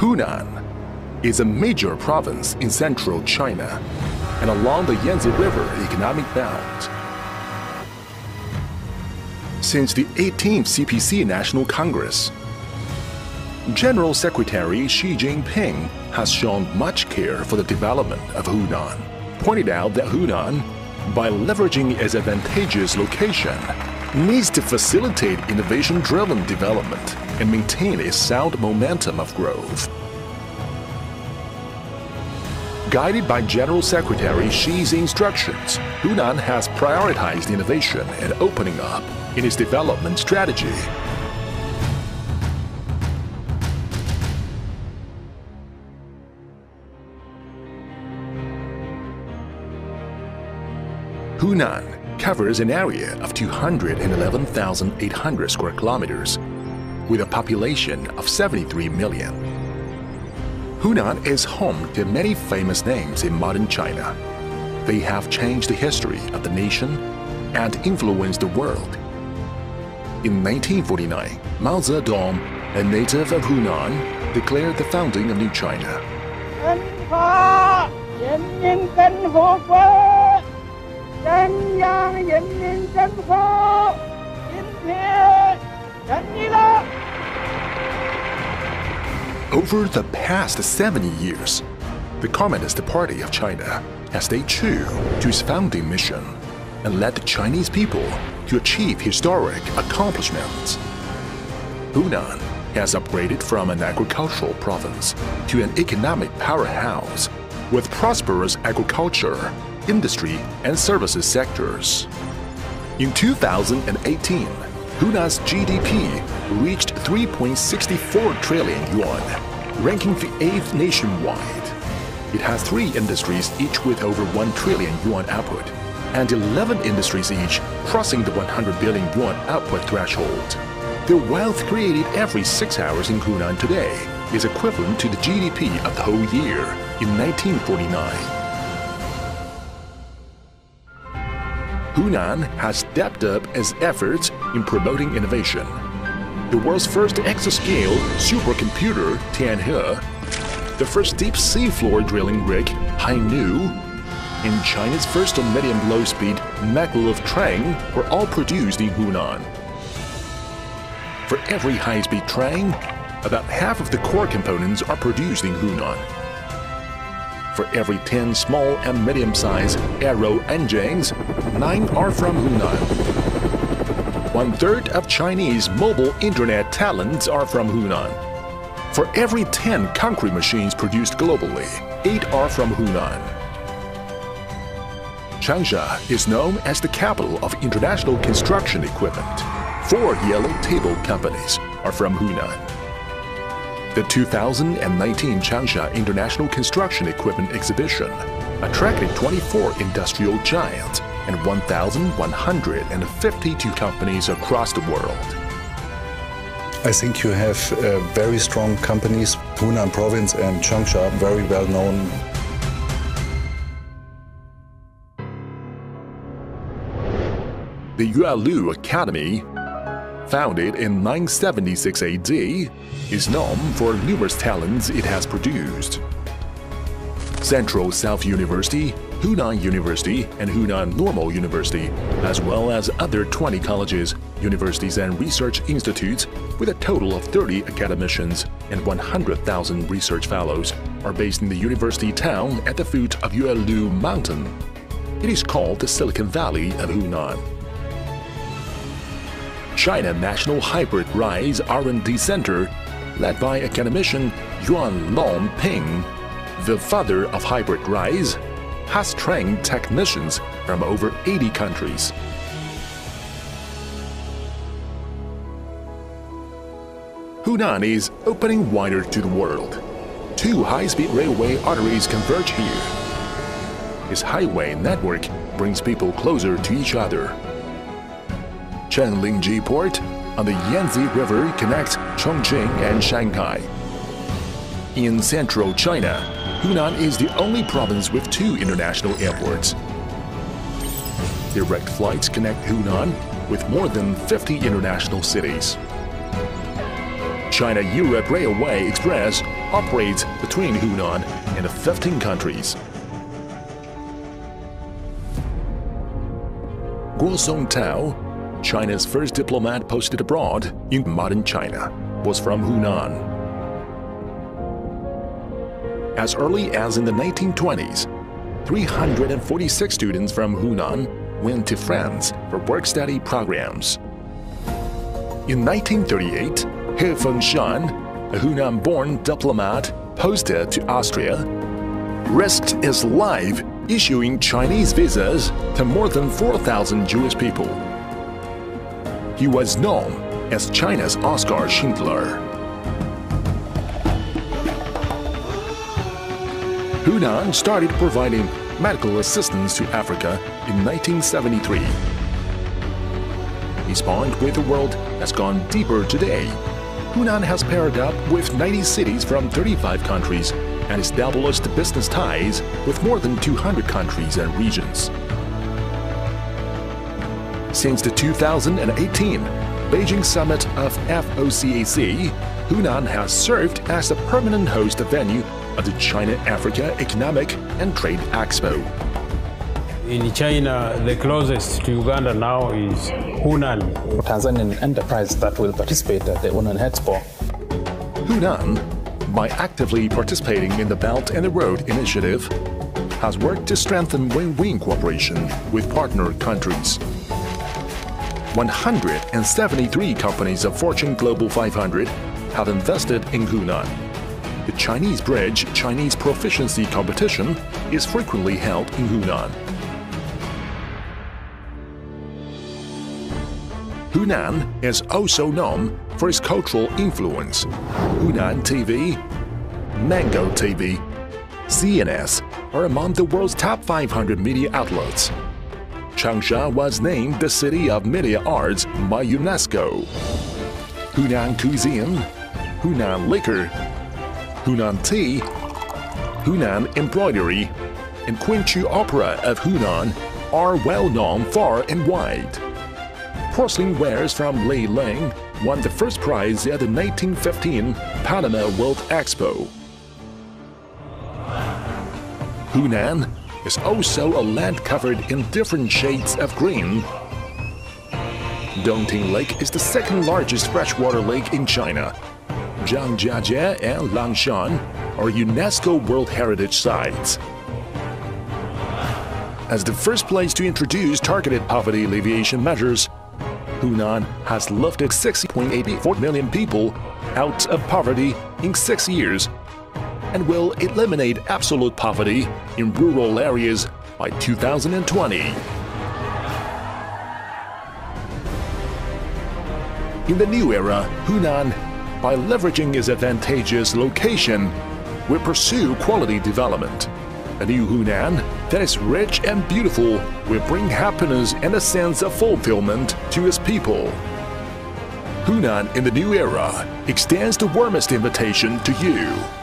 Hunan is a major province in central China and along the Yangtze River economic belt. Since the 18th CPC National Congress, General Secretary Xi Jinping has shown much care for the development of Hunan, pointed out that Hunan, by leveraging its advantageous location, needs to facilitate innovation-driven development and maintain a sound momentum of growth. Guided by General Secretary Xi's instructions, Hunan has prioritized innovation and opening up in its development strategy. Hunan covers an area of 211,800 square kilometers with a population of 73 million. Hunan is home to many famous names in modern China. They have changed the history of the nation and influenced the world. In 1949, Mao Zedong, a native of Hunan, declared the founding of New China. 中华人民共和国中央人民政府今天成立了。 Over the past 70 years, the Communist Party of China has stayed true to its founding mission and led the Chinese people to achieve historic accomplishments. Hunan has upgraded from an agricultural province to an economic powerhouse with prosperous agriculture, industry, and services sectors. In 2018, Hunan's GDP reached 3.64 trillion yuan, ranking the eighth nationwide. It has three industries, each with over 1 trillion yuan output, and 11 industries each crossing the 100 billion yuan output threshold. The wealth created every six hours in Hunan today is equivalent to the GDP of the whole year in 1949. Hunan has stepped up its efforts in promoting innovation. The world's first exascale supercomputer Tianhe, the first deep sea floor drilling rig Hainiu, and China's first medium low-speed maglev train were all produced in Hunan. For every high-speed train, about half of the core components are produced in Hunan. For every 10 small and medium-sized aero engines, 9 are from Hunan. One third of Chinese mobile internet talents are from Hunan. For every 10 concrete machines produced globally, 8 are from Hunan. Changsha is known as the capital of international construction equipment. Four yellow table companies are from Hunan. The 2019 Changsha International Construction Equipment Exhibition attracted 24 industrial giants and 1,152 companies across the world. I think you have uh, very strong companies, Hunan province and Changsha, very well known. The Yuelu Academy, founded in 976 AD, is known for numerous talents it has produced. Central South University, Hunan University, and Hunan Normal University, as well as other 20 colleges, universities, and research institutes with a total of 30 academicians and 100,000 research fellows, are based in the university town at the foot of Yuelu Mountain. It is called the Silicon Valley of Hunan. China National Hybrid Rice R&D Center, led by academician Yuan Long Ping, the father of hybrid rice, has trained technicians from over 80 countries. Hunan is opening wider to the world. Two high-speed railway arteries converge here. Its highway network brings people closer to each other. Chenglingji Port on the Yangtze River connects Chongqing and Shanghai. In central China, Hunan is the only province with two international airports. Direct flights connect Hunan with more than 50 international cities. China-Europe Railway Express operates between Hunan and 15 countries. Guo Songtao, China's first diplomat posted abroad in modern China, was from Hunan. As early as in the 1920s, 346 students from Hunan went to France for work-study programs. In 1938, He Fengshan, a Hunan-born diplomat posted to Austria, risked his life issuing Chinese visas to more than 4,000 Jewish people. He was known as China's Oscar Schindler. Hunan started providing medical assistance to Africa in 1973. His bond with the world has gone deeper today. Hunan has paired up with 90 cities from 35 countries and established business ties with more than 200 countries and regions. Since the 2018 Beijing Summit of FOCAC, Hunan has served as a permanent host venue of the China-Africa Economic and Trade Expo. In China, the closest to Uganda now is Hunan. A Tanzanian enterprise that will participate at the Hunan Expo. Hunan, by actively participating in the Belt and the Road Initiative, has worked to strengthen win-win cooperation with partner countries. 173 companies of Fortune Global 500 have invested in Hunan. The Chinese Bridge Chinese Proficiency Competition is frequently held in Hunan. Hunan is also known for its cultural influence. Hunan TV, Mango TV, CNS are among the world's top 500 media outlets. Changsha was named the City of Media Arts by UNESCO. Hunan Cuisine, Hunan Liquor, Hunan Tea, Hunan Embroidery, and Quinchu Opera of Hunan are well known far and wide porcelain wares from Liling won the first prize at the 1915 Panama World Expo. Hunan is also a land covered in different shades of green. Dongting Lake is the second largest freshwater lake in China. Zhangjiajie and Langshan are UNESCO World Heritage Sites. As the first place to introduce targeted poverty alleviation measures, Hunan has lifted 60.84 million people out of poverty in six years and will eliminate absolute poverty in rural areas by 2020. In the new era, Hunan, by leveraging its advantageous location, we pursue quality development. A new Hunan that is rich and beautiful will bring happiness and a sense of fulfillment to its people. Hunan in the new era extends the warmest invitation to you